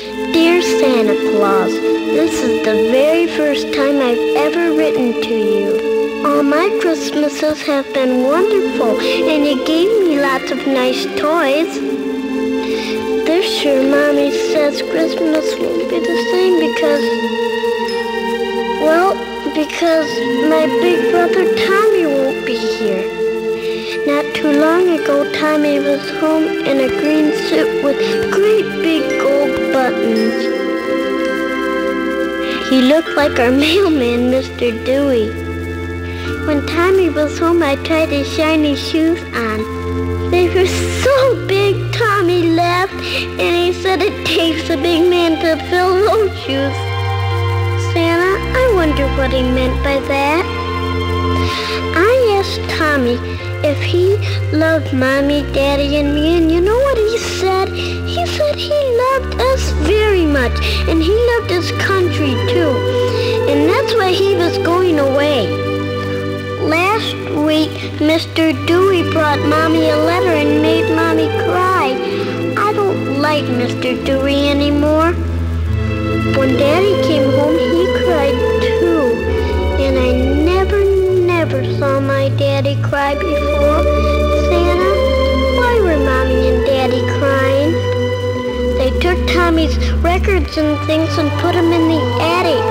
Dear Santa Claus, this is the very first time I've ever written to you. All my Christmases have been wonderful, and you gave me lots of nice toys. This year, Mommy says Christmas won't be the same because, well, because my big brother Tommy won't be here. Not too long ago, Tommy was home in a green suit with great big gold buttons. He looked like our mailman, Mr. Dewey. When Tommy was home, I tried his shiny shoes on. They were so big, Tommy laughed, and he said it takes a big man to fill those shoes. Santa, I wonder what he meant by that. Ah, I asked Tommy if he loved Mommy, Daddy, and me, and you know what he said? He said he loved us very much, and he loved his country too. And that's why he was going away. Last week, Mr. Dewey brought Mommy a letter and made Mommy cry. I don't like Mr. Dewey anymore. When Daddy came home, he cried too. And I never, never saw my Daddy cry before. Took Tommy's records and things and put them in the attic.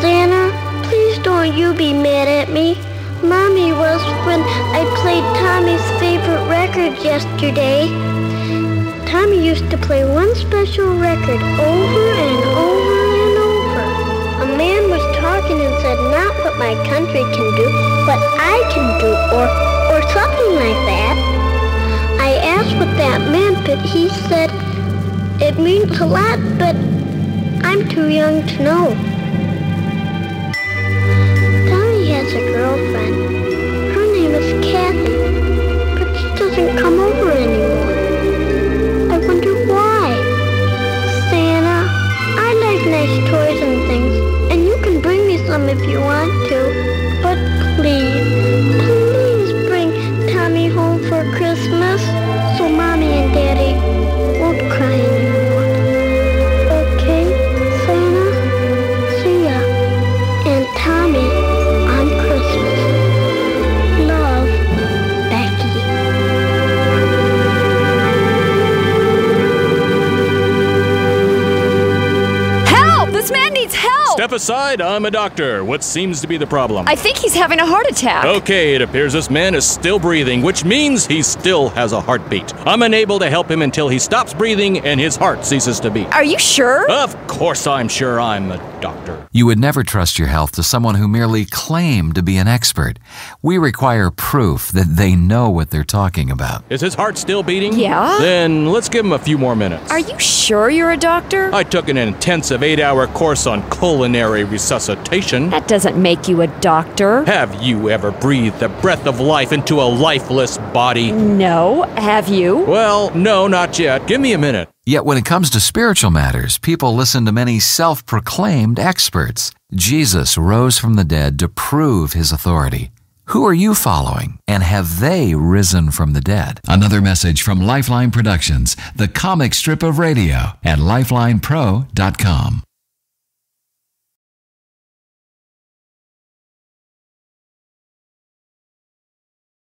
Santa, please don't you be mad at me. Mommy was when I played Tommy's favorite record yesterday. Tommy used to play one special record over and over and over. A man was talking and said, not what my country can do, what I can do, or, or something like that. I asked what that meant, but he said, it means a lot, but I'm too young to know. Tommy has a girlfriend. Her name is Kathy, but she doesn't come over anymore. I wonder why. Santa, I like nice toys and things, and you can bring me some if you want to. Help! This man needs help! Step aside, I'm a doctor. What seems to be the problem? I think he's having a heart attack. Okay, it appears this man is still breathing, which means he still has a heartbeat. I'm unable to help him until he stops breathing and his heart ceases to beat. Are you sure? Of course, I'm sure I'm a doctor. You would never trust your health to someone who merely claimed to be an expert. We require proof that they know what they're talking about. Is his heart still beating? Yeah. Then let's give him a few more minutes. Are you sure you're a doctor? I took an intensive eight hour course on culinary resuscitation. That doesn't make you a doctor. Have you ever breathed the breath of life into a lifeless body? No. Have you? Well, no, not yet. Give me a minute. Yet when it comes to spiritual matters, people listen to many self proclaimed experts. Jesus rose from the dead to prove his authority. Who are you following? And have they risen from the dead? Another message from Lifeline Productions, the comic strip of radio at lifelinepro.com.